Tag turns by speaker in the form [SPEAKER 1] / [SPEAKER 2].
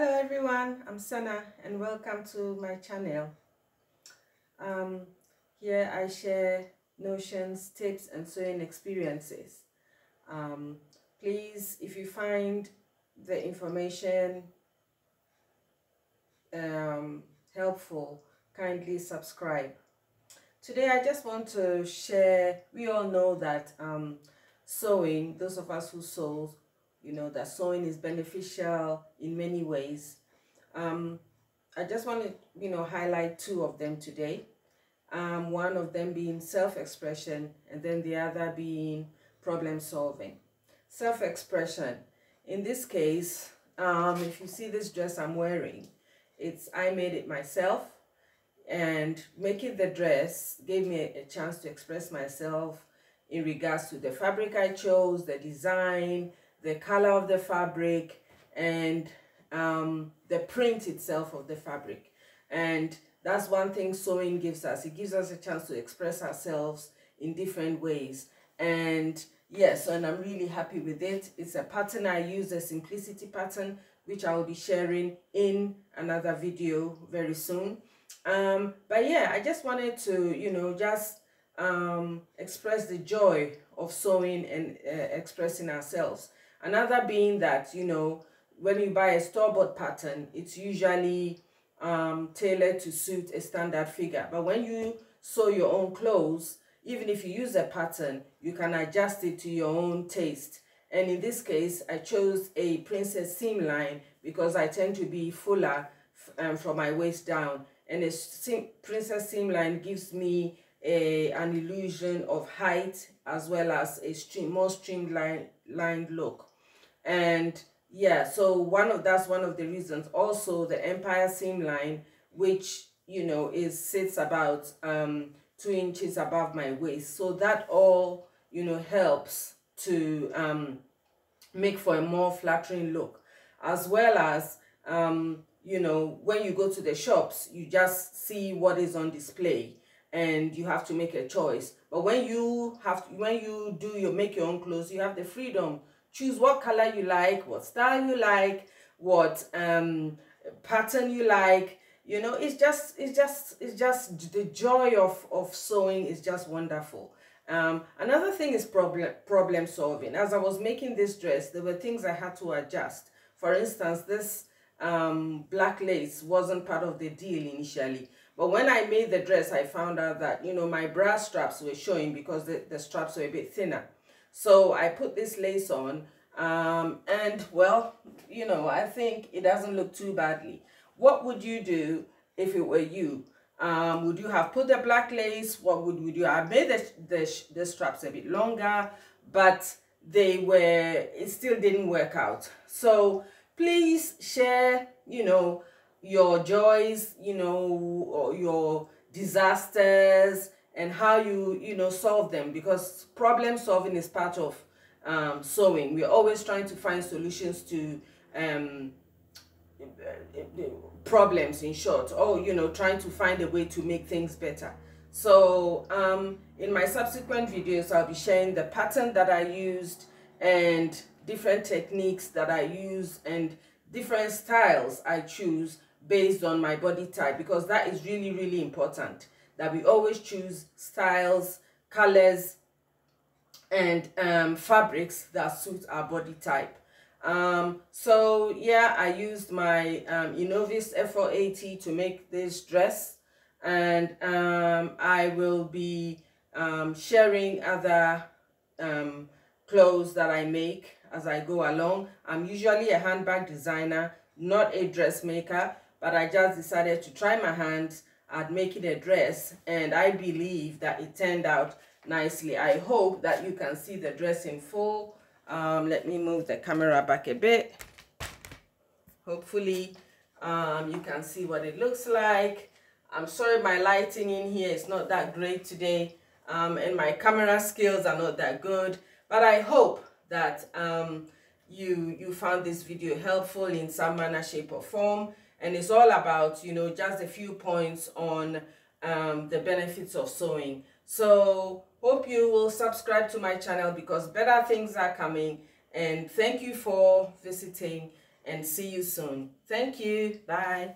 [SPEAKER 1] Hello everyone, I'm Sena and welcome to my channel. Um, here I share notions, tips and sewing experiences. Um, please, if you find the information um, helpful, kindly subscribe. Today I just want to share, we all know that um, sewing, those of us who sew, you know that sewing is beneficial in many ways. Um, I just want to, you know, highlight two of them today. Um, one of them being self-expression and then the other being problem solving. Self-expression. In this case, um, if you see this dress I'm wearing, it's I made it myself and making the dress gave me a, a chance to express myself in regards to the fabric I chose, the design, the color of the fabric and um, the print itself of the fabric. And that's one thing sewing gives us. It gives us a chance to express ourselves in different ways. And yes, and I'm really happy with it. It's a pattern I use, a Simplicity pattern, which I will be sharing in another video very soon. Um, but yeah, I just wanted to, you know, just um, express the joy of sewing and uh, expressing ourselves. Another being that, you know, when you buy a store-bought pattern, it's usually um, tailored to suit a standard figure. But when you sew your own clothes, even if you use a pattern, you can adjust it to your own taste. And in this case, I chose a princess seam line because I tend to be fuller um, from my waist down. And a seam, princess seam line gives me a, an illusion of height as well as a stream, more streamlined look. And yeah so one of that's one of the reasons. Also the empire seam line which you know is sits about um two inches above my waist. So that all you know helps to um make for a more flattering look. As well as um you know when you go to the shops you just see what is on display and you have to make a choice. But when you have to, when you do your make your own clothes you have the freedom. Choose what color you like what style you like what um pattern you like. You know it's just it's just it's just the joy of of sewing is just wonderful. Um another thing is problem problem solving. As i was making this dress there were things i had to adjust. For instance this um black lace wasn't part of the deal initially but when i made the dress i found out that you know my bra straps were showing because the, the straps were a bit thinner so I put this lace on um, and well, you know, I think it doesn't look too badly. What would you do if it were you? Um, would you have put the black lace? What would, would you have made the, the, the straps a bit longer? But they were, it still didn't work out. So please share, you know, your joys, you know, your disasters, and how you you know solve them. Because problem solving is part of um, sewing we're always trying to find solutions to um, problems in short. Or you know trying to find a way to make things better. So um, in my subsequent videos I'll be sharing the pattern that I used and different techniques that I use and different styles I choose based on my body type because that is really really important that we always choose styles, colors, and um, fabrics that suit our body type. Um, so yeah, I used my um, Innovis F480 to make this dress and um, I will be um, sharing other um, clothes that I make as I go along. I'm usually a handbag designer, not a dressmaker, but I just decided to try my hand at making a dress and I believe that it turned out nicely. I hope that you can see the dress in full. Um, let me move the camera back a bit. Hopefully um, you can see what it looks like. I'm sorry my lighting in here is not that great today um, and my camera skills are not that good. But I hope that um, you, you found this video helpful in some manner, shape or form and it's all about you know just a few points on um, the benefits of sewing so hope you will subscribe to my channel because better things are coming and thank you for visiting and see you soon. Thank you. Bye.